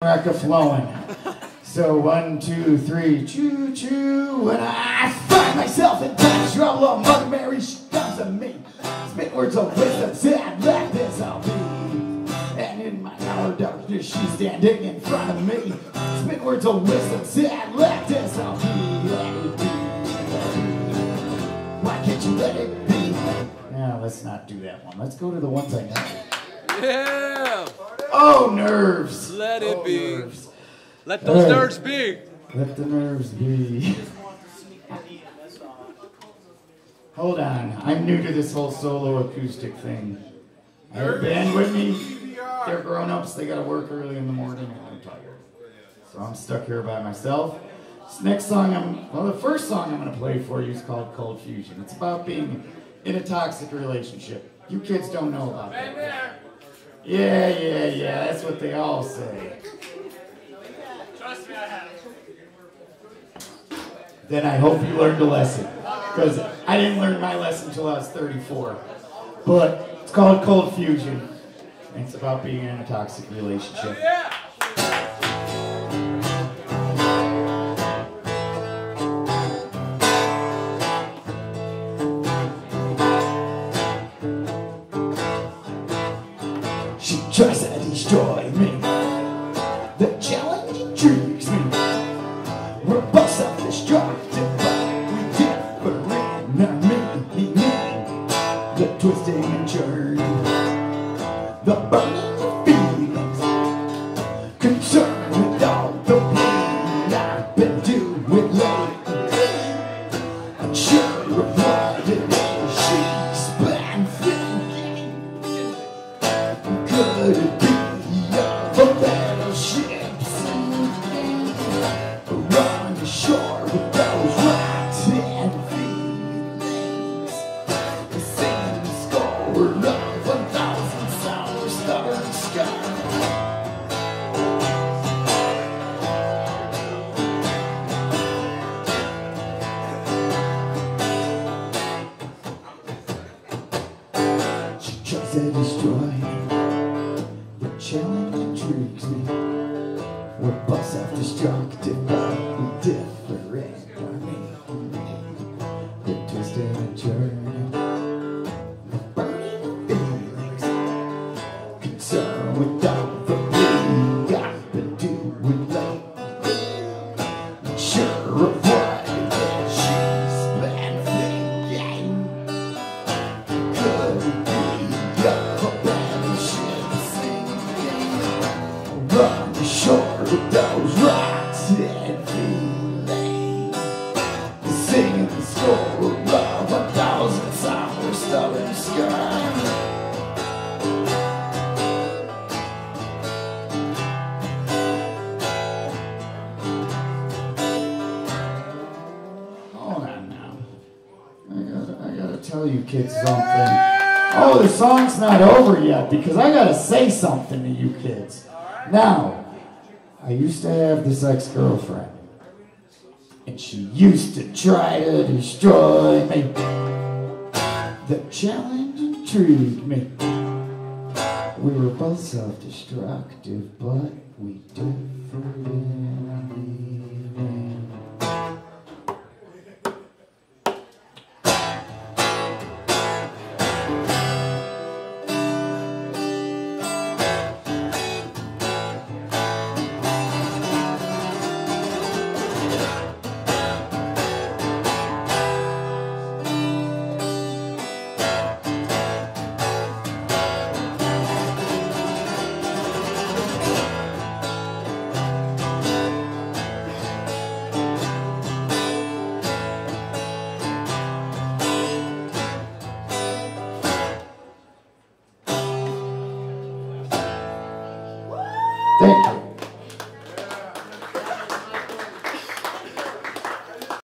America flowing. So one, two, three, choo choo, and I find myself in times trouble. Oh, Mother Mary, she comes to me. Spit words of wisdom, said like this I'll be. And in my hour of darkness, she's standing in front of me. Spit words of wisdom, said like this I'll be. Let it be. Why can't you let it be? Now let's not do that one. Let's go to the I know. Yeah. Oh, nerves. Let it Oh, be. nerves. Let those Hey. nerves be. Let the nerves be. Hold on, I'm new to this whole solo acoustic thing. I have a band with me. They're grown ups, they gotta work early in the morning, and I'm tired. So I'm stuck here by myself. This next song I'm, well, the first song I'm gonna play for you is called Cold Fusion. It's about being in a toxic relationship. You kids don't know about that. Yeah, yeah, yeah, that's what they all say. Trust me, I have. Then I hope you learned a lesson. Because I didn't learn my lesson until I was 34. But it's called Cold Fusion. And it's about being in a toxic relationship. Tries to destroy score of a thousand sour stubborn skies. She tries to destroy with those rocks and feelings. Singing the score of a thousand tell you kids something. Oh, the song's not over yet because I gotta say something to you kids. Now, I used to have this ex girlfriend, and she used to try to destroy me. The challenge intrigued me. We were both self destructive, but we differed Thank